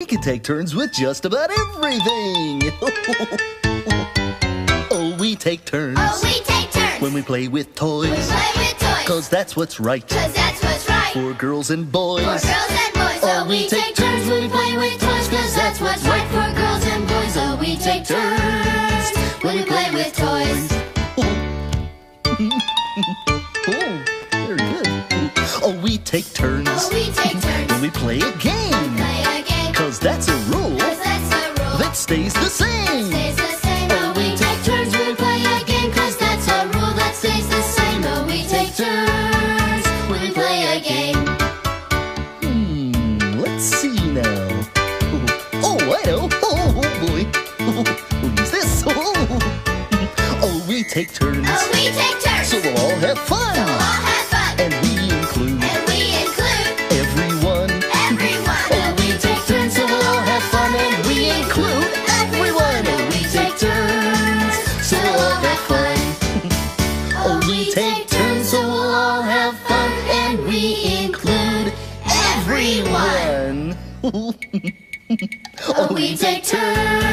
We can take turns with just about everything. oh, we take turns Oh, we take turns. when we play with We toys. play with toys. Cause that's what's right Cause that's what's right. for girls and boys. For girls and boys. Oh, Oh, we take turns when we play with toys. Cause that's what's right for girls and boys. Oh, we take turns when we play with toys. Oh, very good. Oh, we take turns Oh, we take turns. when we play a game. That's a rule Cause that's a rule. that stays the same. That stays the same. Oh, we take turns we play a game. Cause that's a rule that stays the same. Oh, we take turns we play a game. Hmm, let's see now. Oh, I know. Oh, boy. Who's this? Oh, we take turns. Oh, we take turns. So we'll all have fun. So And we include everyone. Oh, we take turns